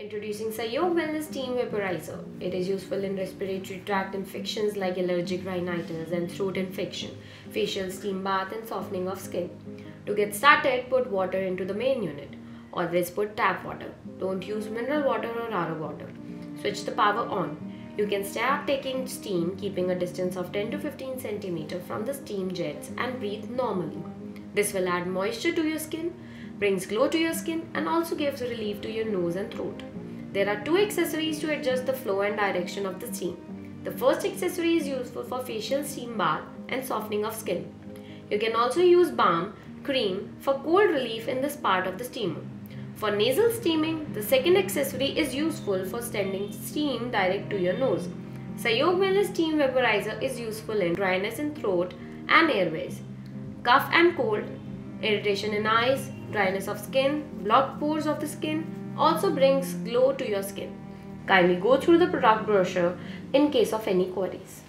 Introducing Sahyog Wellness Steam Vaporizer. It is useful in respiratory tract infections like allergic rhinitis and throat infection, facial steam bath and softening of skin. To get started, put water into the main unit. Always put tap water. Don't use mineral water or RO water. Switch the power on. You can start taking steam keeping a distance of 10 to 15 cm from the steam jets and breathe normally. This will add moisture to your skin, brings glow to your skin and also gives relief to your nose and throat. There are two accessories to adjust the flow and direction of the steam. The first accessory is useful for facial steam bath and softening of skin. You can also use balm, cream for cold relief in this part of the steamer. For nasal steaming, the second accessory is useful for sending steam direct to your nose. Sahyog Wellness Steam Vaporizer is useful in dryness in throat and airways, cough and cold, irritation in eyes, dryness of skin, blocked pores of the skin, also brings glow to your skin. Kindly go through the product brochure in case of any queries.